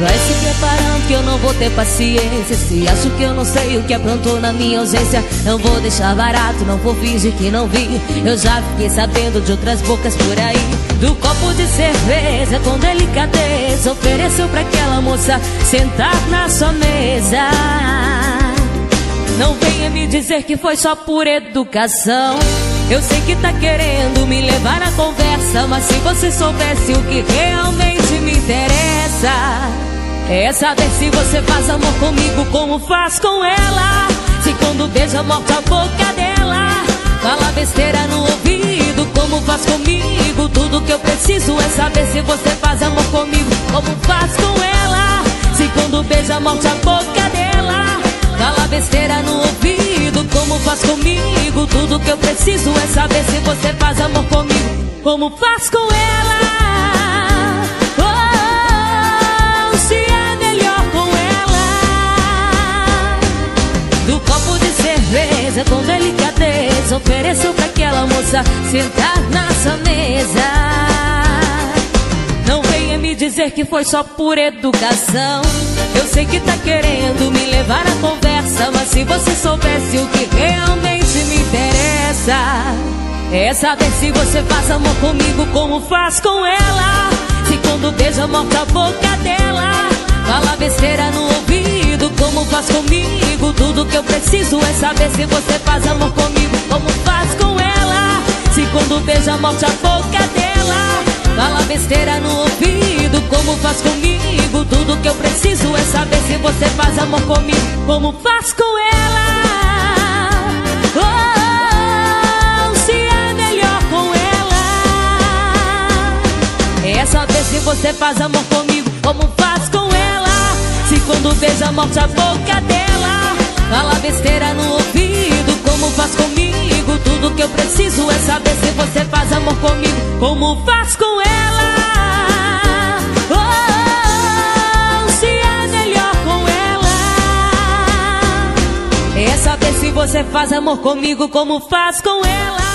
Vai se preparando que eu não vou ter paciência. Se acho que eu não sei o que aprontou na minha ausência Não vou deixar barato, não vou fingir que não vi. Eu já fiquei sabendo de outras bocas por aí. Do copo de cerveja com delicadeza Ofereceu pra aquela moça sentar na sua mesa. Não venha me dizer que foi só por educação eu sei que tá querendo me levar na conversa, mas se você soubesse o que realmente me interessa, é saber se você faz amor comigo como faz com ela. Se quando beija morta a boca dela, fala besteira no ouvido como faz comigo. Tudo que eu preciso é saber se você faz amor comigo como faz com ela. Se quando beija morte a boca dela, fala besteira no ouvido como faz comigo. Tudo que eu preciso é saber se você faz amor comigo. Como faz com ela. cerveja com delicadeza Ofereço pra aquela moça sentar na sua mesa. Não venha me dizer que foi só por educação. Eu sei que tá querendo me levar à conversa Mas se você soubesse o que realmente interessa É saber se você faz amor comigo como faz com ela. Se quando beija morta a boca dela. Fala besteira no ouvido como faz comigo. Tudo que eu preciso é saber se você faz amor comigo Como faz com ela. Se quando beija morte a boca dela. Fala besteira no ouvido como faz comigo. Tudo que eu preciso é saber se você faz amor comigo Como faz com ela saber se você faz amor comigo. Como faz com quando beija morte a boca dela Fala besteira no ouvido. Como faz comigo? Tudo que eu preciso é saber se você faz amor comigo. Como faz com ela? Oh, Se é melhor com ela. É saber se você faz amor comigo. Como faz com ela